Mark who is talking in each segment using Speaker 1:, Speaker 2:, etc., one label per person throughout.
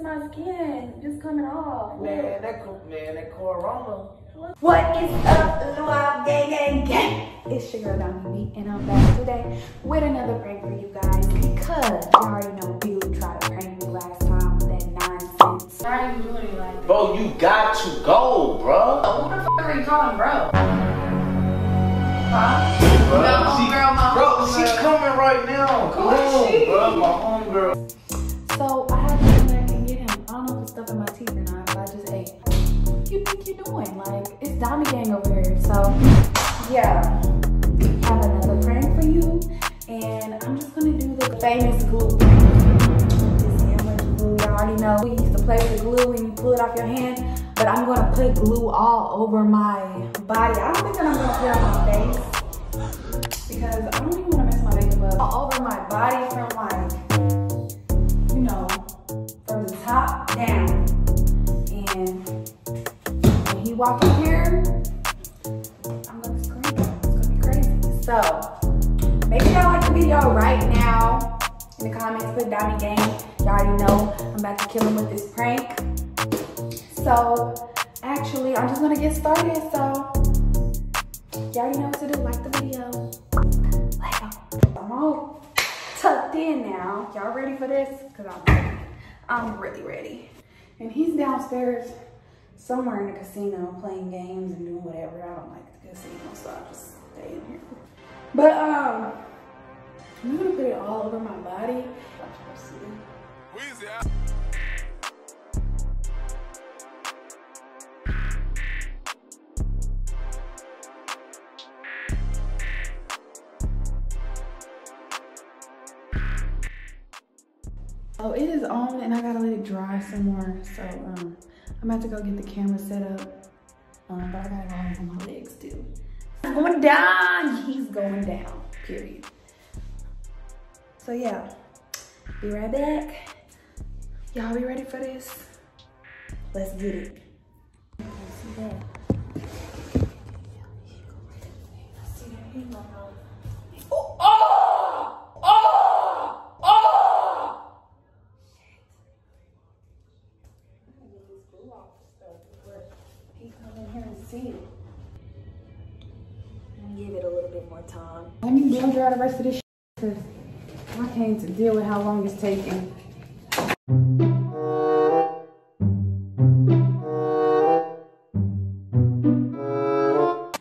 Speaker 1: is my skin just coming off.
Speaker 2: Man, that co- man, that corona.
Speaker 1: What is up, Luau Gang Gang Gang? It's your girl Dominique, and I'm back today with another prank for you guys because you already know Billy tried to prank me last time with that nonsense.
Speaker 3: Why are you doing it like that?
Speaker 2: Bro, you got to go, bro.
Speaker 3: Who the fuck are you calling bro? Huh?
Speaker 2: Bro,
Speaker 3: My homegirl, my
Speaker 2: bro, she's coming right now. Come
Speaker 3: Who is
Speaker 2: on,
Speaker 3: she?
Speaker 2: bro, my homegirl.
Speaker 1: So I have in my teeth not, but I just ate. What you think you're doing? Like, it's Domi Gang over here. So, yeah. I have another prank for you. And I'm just gonna do the famous glue glue, you already know. We used to play with the glue and you pull it off your hand. But I'm gonna put glue all over my body. I don't think that I'm gonna put it on my face. Because I don't even wanna mess my makeup up. All over my body from like you know, from the top down. Walk in here, I'm gonna scream. It's gonna be crazy. So make sure y'all like the video right now. In the comments, put Domi Gang. Y'all already know I'm about to kill him with this prank. So actually, I'm just gonna get started. So y'all already know what to do. Like the video. Go. I'm all tucked in now. Y'all ready for this? Cause I'm ready. I'm really ready. And he's downstairs somewhere in the casino playing games and doing whatever. I don't like the casino, so I just stay in here. But um, I'm gonna put it all over my body. Watch y'all see. Oh, it is on and I gotta let it dry some more. So um, I'm about to go get the camera set up. Um, but I gotta go on my legs too. He's going down. He's going down, period. So yeah, be right back. Y'all be ready for this? Let's get it. The rest of this because I can't to deal with how long it's taking.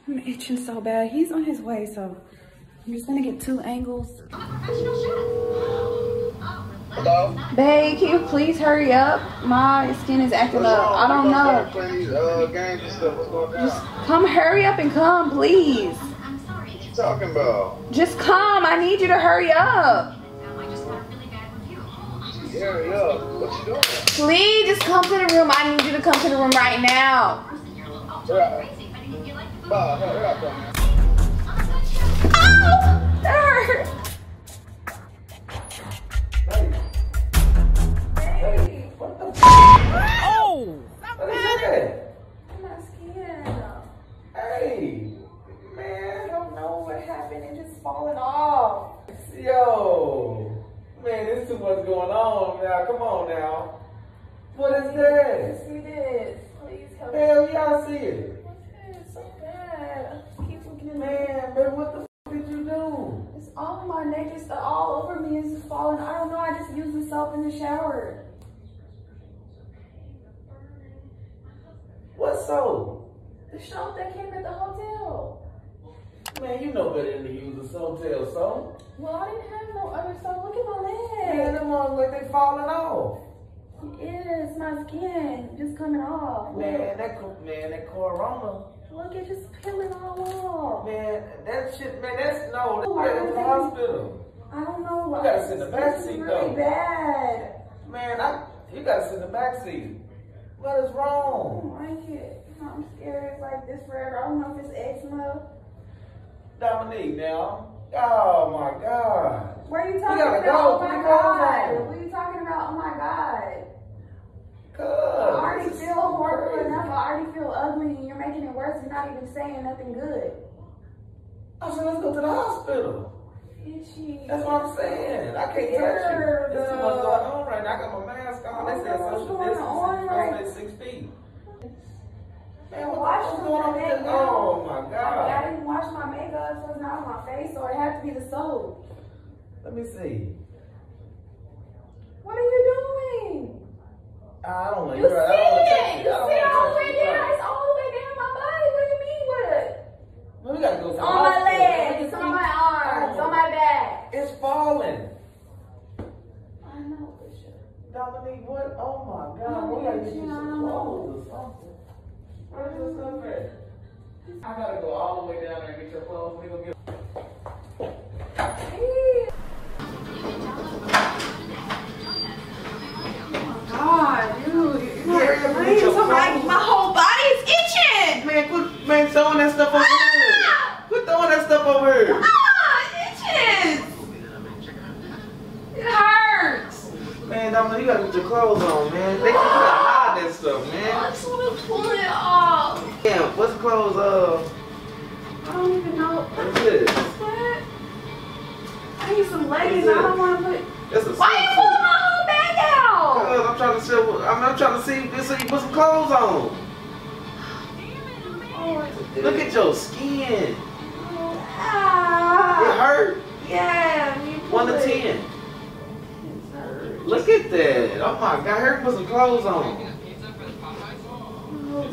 Speaker 1: I'm itching so bad. He's on his way, so I'm just gonna get two angles.
Speaker 2: Hello?
Speaker 1: Babe, can you please hurry up? My skin is acting up. I don't know.
Speaker 2: Uh, games and stuff. What's going
Speaker 1: Just come hurry up and come, please.
Speaker 2: What you talking about?
Speaker 1: Just come. I need you to hurry up.
Speaker 2: Hurry up. What you doing?
Speaker 1: Please, just come to the room. I need you to come to the room right now.
Speaker 2: Right. Bye. Hurry up.
Speaker 1: Oh, that hurt. Used the soap the shower.
Speaker 2: What so?
Speaker 1: The soap that came at the hotel.
Speaker 2: Man, you know better than to use a Sotel soap.
Speaker 1: Well, I didn't have no other soap. Look at my
Speaker 2: Man,
Speaker 1: leg.
Speaker 2: them ones like they falling off.
Speaker 1: It is my skin just coming off.
Speaker 2: Man, that co- man, that corona.
Speaker 1: Look, it's just peeling all off.
Speaker 2: Man, that shit, man, that's no, that's the hospital.
Speaker 1: I don't know.
Speaker 2: You gotta sit in the back seat,
Speaker 1: really
Speaker 2: though.
Speaker 1: bad.
Speaker 2: Man, I, you gotta sit in the back seat. What is wrong?
Speaker 1: I don't like it. I'm scared it's like this forever. I don't know if it's eczema.
Speaker 2: Dominique, now. Oh my God.
Speaker 1: What are you talking about?
Speaker 2: go.
Speaker 1: Oh my god. What are you talking about? Oh my god.
Speaker 2: Good.
Speaker 1: I already feel horrible
Speaker 2: crazy.
Speaker 1: enough. I already feel ugly and you're making it worse. You're not even saying nothing good.
Speaker 2: I said, let's go to the hospital.
Speaker 1: Itchy.
Speaker 2: That's what I'm saying. I can't touch you. There's too much going on right now. I got my mask on. They said
Speaker 1: What's
Speaker 2: social distancing.
Speaker 1: like-
Speaker 2: I said six feet. Man, what
Speaker 1: wash
Speaker 2: what's going on with this? Oh my
Speaker 1: Like, I
Speaker 2: god.
Speaker 1: didn't wash my makeup, so it's not on my face, so it had to be the soap.
Speaker 2: Let me see.
Speaker 1: What are you doing?
Speaker 2: I don't want
Speaker 1: You see
Speaker 2: I don't want to
Speaker 1: it! You.
Speaker 2: I
Speaker 1: see it all the way down. It's all the way down my body. What do you mean what?
Speaker 2: Well, we gotta go the
Speaker 1: On my
Speaker 2: hospital.
Speaker 1: legs, on my my back.
Speaker 2: It's falling.
Speaker 1: I know, Bishop.
Speaker 2: Dominique, what? Oh my God. We gotta get you
Speaker 1: yeah,
Speaker 2: some
Speaker 1: I
Speaker 2: clothes or something. Where's your stuff at? I gotta go all the way down there and get your clothes. We gonna get.
Speaker 1: God, dude, you're
Speaker 2: Yeah,
Speaker 1: not
Speaker 2: get your
Speaker 1: so my,
Speaker 2: clothes.
Speaker 1: my whole body is itching.
Speaker 2: Man, quit, man, throwing that stuff over here.
Speaker 1: Ah!
Speaker 2: Quit throwing that stuff over here.
Speaker 1: Ah, it itches. It hurts.
Speaker 2: Man, Dominique, you gotta get your clothes on, man. They you gotta hide that stuff,
Speaker 1: I
Speaker 2: man.
Speaker 1: just want to pull it off.
Speaker 2: Damn, what's the clothes of?
Speaker 1: I don't even know.
Speaker 2: What's this?
Speaker 1: What? Some leggings. I don't want to put.
Speaker 2: That's a
Speaker 1: Why you pulling my whole bag out?
Speaker 2: Cause I'm trying to see. I'm, I'm trying to see this so you put some clothes on.
Speaker 1: Oh,
Speaker 2: Look at your skin. It
Speaker 1: Ah.
Speaker 2: hurt.
Speaker 1: Yeah.
Speaker 2: One to ten. Look at that. Oh my God, hurt. Put some clothes on.
Speaker 1: Oh,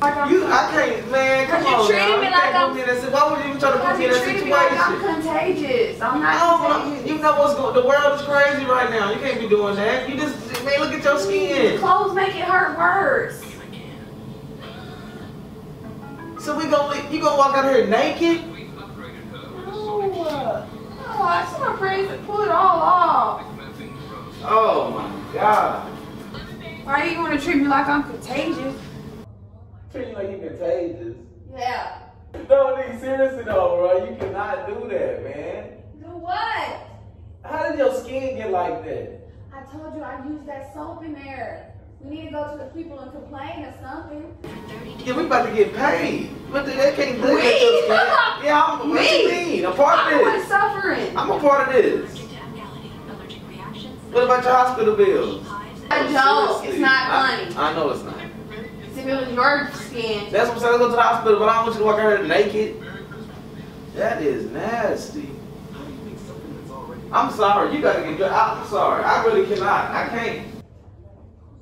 Speaker 1: You not see. Like I'm
Speaker 2: You, I can't, man. Come
Speaker 1: Cause you
Speaker 2: on
Speaker 1: treated
Speaker 2: now.
Speaker 1: me like
Speaker 2: can't
Speaker 1: I'm-
Speaker 2: me in that. Why would you even try to put me in that
Speaker 1: me like I'm
Speaker 2: situation?
Speaker 1: contagious. I'm not
Speaker 2: well,
Speaker 1: contagious.
Speaker 2: you know what's going. The world is crazy right now. You can't be doing that. You just, man, look at your skin.
Speaker 1: Clothes make it hurt worse.
Speaker 2: So we gonna, you gonna walk out here naked?
Speaker 1: No. No, I just want to pull it all off.
Speaker 2: Oh my God.
Speaker 1: Why you want to treat me like I'm contagious?
Speaker 2: Treat you like you contagious.
Speaker 1: Yeah.
Speaker 2: No, nigga, seriously though, bro. You cannot do that, man.
Speaker 1: Do what?
Speaker 2: How did your skin get like that?
Speaker 1: I told you I used that soap in there. We need to go to the people and complain or something.
Speaker 2: Yeah, we about to get paid. But they they can't look
Speaker 1: We?
Speaker 2: at your skin. Yeah, I'm, what you
Speaker 1: Me?
Speaker 2: mean? I'm part
Speaker 1: I'm
Speaker 2: of this.
Speaker 1: suffering.
Speaker 2: I'm a part of this. What about your hospital bills?
Speaker 1: I don't. It's
Speaker 2: Seriously.
Speaker 1: not
Speaker 2: I-
Speaker 1: funny.
Speaker 2: I, know it's not.
Speaker 1: If it was your skin,
Speaker 2: That's what I'm saying. Let's go to the hospital, but I don't want you to walk out here naked. That is nasty. I'm sorry. You gotta get dressed. I'm sorry. I really cannot. I can't.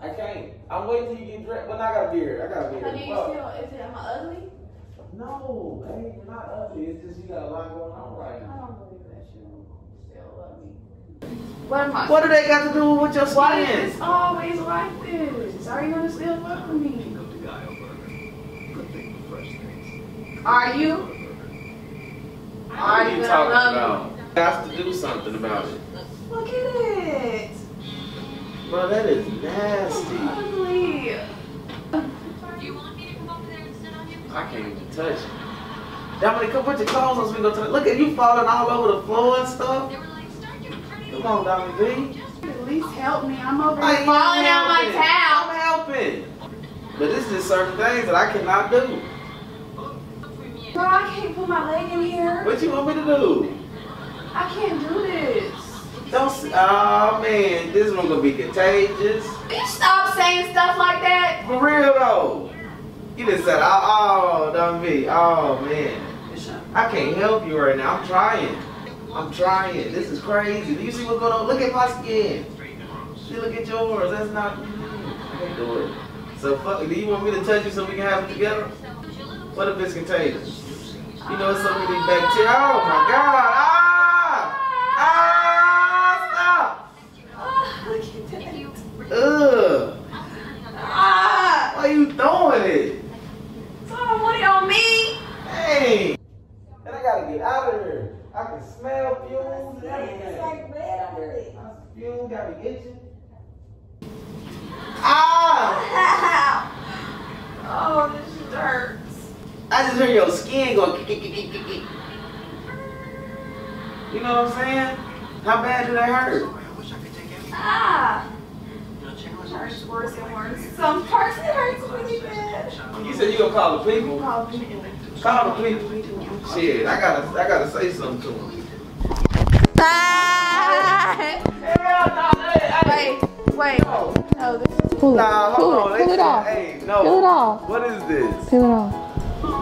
Speaker 2: I can't. I'm waiting till you get dressed. But I got a beard. I got a beard.
Speaker 1: honey, you
Speaker 2: Fuck.
Speaker 1: still, is it, am I ugly?
Speaker 2: No, babe, you're not ugly. It's just you got a lot going on right now.
Speaker 1: What am I?
Speaker 2: What do they got to do with your
Speaker 1: Why is
Speaker 2: skin?
Speaker 1: this always like this? Are you gonna still fuck with me? Are you?
Speaker 2: What
Speaker 1: Are
Speaker 2: are
Speaker 1: you
Speaker 2: you
Speaker 1: gonna
Speaker 2: talking
Speaker 1: love
Speaker 2: about? Have to do something about it.
Speaker 1: Look at it.
Speaker 2: Bro, that is nasty.
Speaker 1: Ugly.
Speaker 2: I can't even touch it. Dominic, come put your clothes on so we go to the. Look at you falling all over the floor and stuff. Come on, Dominic B.
Speaker 1: At least help me. I'm over here.
Speaker 2: I
Speaker 1: here
Speaker 2: am
Speaker 1: falling down my towel.
Speaker 2: I'm helping. But this is just certain things that I cannot do.
Speaker 1: Bro, I can't put my leg in here.
Speaker 2: What you want me to do?
Speaker 1: I can't do this.
Speaker 2: Don't. Oh man, this one gonna be contagious.
Speaker 1: You stop saying stuff like that?
Speaker 2: For real though. You just said, oh, oh, don't be. Oh man, I can't help you right now. I'm trying. I'm trying. This is crazy. Do you see what's going on? Look at my skin. See, look at yours. That's not. I can't do it. So fuck. Do you want me to touch you so we can have it together? What if it's contagious? You know, it's so many bacteria. Oh my god. Ah! Ah!
Speaker 1: Oh, look at that.
Speaker 2: Stop. Ugh.
Speaker 1: Ah,
Speaker 2: Why you throwing it?
Speaker 1: someone want it on me.
Speaker 2: Hey! And I gotta get out of here. I can smell fumes and
Speaker 1: It's
Speaker 2: everything.
Speaker 1: like red under it.
Speaker 2: My fumes got me itching. Ah!
Speaker 1: Oh, this just hurts.
Speaker 2: I just hear your skin going. kick, kick, kick, kick, kick, kick. You know what I'm saying? How bad do they hurt?
Speaker 1: Ah. Hurts worse and worse. Some parts it hurts really bad.
Speaker 2: You said you gonna call the people.
Speaker 1: Call people.
Speaker 2: Call the people. Shit, I gotta, I gotta say something to them.
Speaker 1: Ah!
Speaker 2: Hell no, hey, hey.
Speaker 1: Wait, wait.
Speaker 2: No.
Speaker 1: No, this is pull it.
Speaker 2: Nah,
Speaker 1: pull
Speaker 2: hold on.
Speaker 1: it. Pull it off.
Speaker 2: Hey, no.
Speaker 1: Peel it off.
Speaker 2: What is this?
Speaker 1: Peel it off.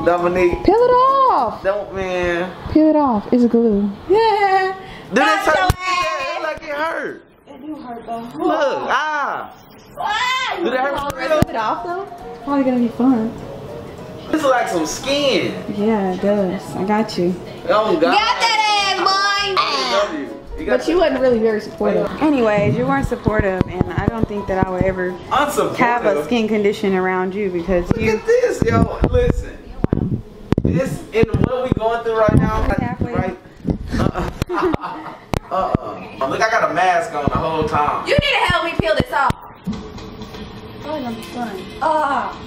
Speaker 2: Dominique,
Speaker 1: Peel it off.
Speaker 2: don't, man.
Speaker 1: Peel it off. It's glue. Yeah.
Speaker 2: Do this
Speaker 1: Got
Speaker 2: hurt?
Speaker 1: your
Speaker 2: Yeah, it like it hurt.
Speaker 1: It do hurt though.
Speaker 2: Look, ah. Do that hurt for real?
Speaker 1: It off though. It's probably gonna be fun.
Speaker 2: This is like some skin.
Speaker 1: Yeah, it does. I got you.
Speaker 2: Oh, God.
Speaker 4: Got that ass, boy.
Speaker 2: I love you. You
Speaker 1: But you wasn't really very supportive. Anyways, you weren't supportive, and I don't think that I would ever have a skin condition around you because
Speaker 2: Look
Speaker 1: you.
Speaker 2: at this, yo. Listen. This in what we going through right now,
Speaker 1: Halfway.
Speaker 2: right? Uh-uh. uh-uh. Look, I got a mask on the whole time.
Speaker 4: You need to help me peel this off.
Speaker 1: Probably gonna be fun.
Speaker 4: Ah.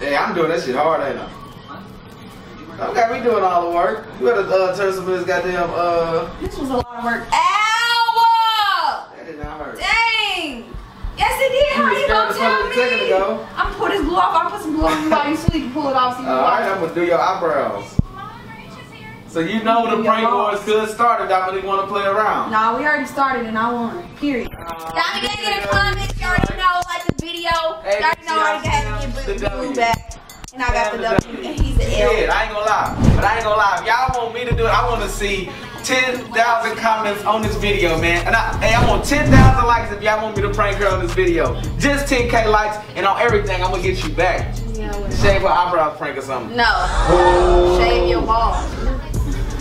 Speaker 2: Hey, I'm doing that shit hard, ain't I? Don't got me doing all the work. You better uh, turn some of this goddamn uh.
Speaker 1: This was a lot of work.
Speaker 4: Ow!
Speaker 2: That did not hurt.
Speaker 4: Dang. Yes, it did. How
Speaker 2: You
Speaker 4: you gonna
Speaker 2: was
Speaker 4: tell
Speaker 2: scared of something a second
Speaker 4: me?
Speaker 2: ago.
Speaker 1: I'm gonna put this glue off. I'm gonna put some glue on you while you sleep and pull it off so you
Speaker 2: All
Speaker 1: can
Speaker 2: right,
Speaker 1: watch
Speaker 2: I'm gonna do your eyebrows. So you know the
Speaker 1: Your
Speaker 2: prank
Speaker 1: balls.
Speaker 2: wars could start if Dominique want to play around.
Speaker 1: Nah, we already started and I won. Period.
Speaker 4: Diamond Gang in the comments. You already know, like the video.
Speaker 2: Hey,
Speaker 4: you already know I
Speaker 2: see, I
Speaker 4: got
Speaker 2: see,
Speaker 4: to
Speaker 2: the
Speaker 4: get blue back. And I got the W. And he's the L.
Speaker 2: Yeah, I ain't gonna lie. But I ain't gonna lie. If y'all want me to do it, I want to see 10,000 comments on this video, man. And I, hey, I want 10,000 likes if y'all want me to prank her on this video. Just 10k likes, and on everything, I'm gonna get you back.
Speaker 1: Yeah, well,
Speaker 2: Shave her eyebrows prank or something.
Speaker 4: No. Shave your balls.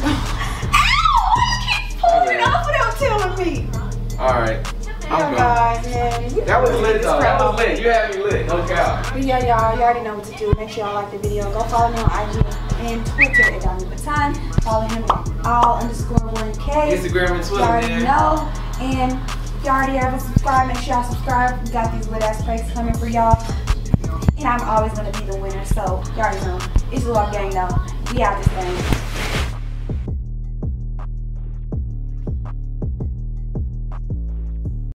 Speaker 4: Ow! You keep pulling it off without telling me.
Speaker 2: Alright.
Speaker 1: yeah,
Speaker 2: I'm going.
Speaker 1: You
Speaker 2: That was lit though. That was lit. You had me lit. No cap.
Speaker 1: But yeah, y'all, you already know what to do. Make sure y'all like the video. Go follow me on IG and Twitter at Domi Vuitton. Follow him at all underscore 1K.
Speaker 2: Instagram and Twitter, You
Speaker 1: already
Speaker 2: man.
Speaker 1: know. And if y'all already haven't subscribed, make sure y'all subscribe. We got these lit ass pranks coming for y'all. And I'm always gonna be the winner, so y'all already know. It's a Love Gang though. We out this thing.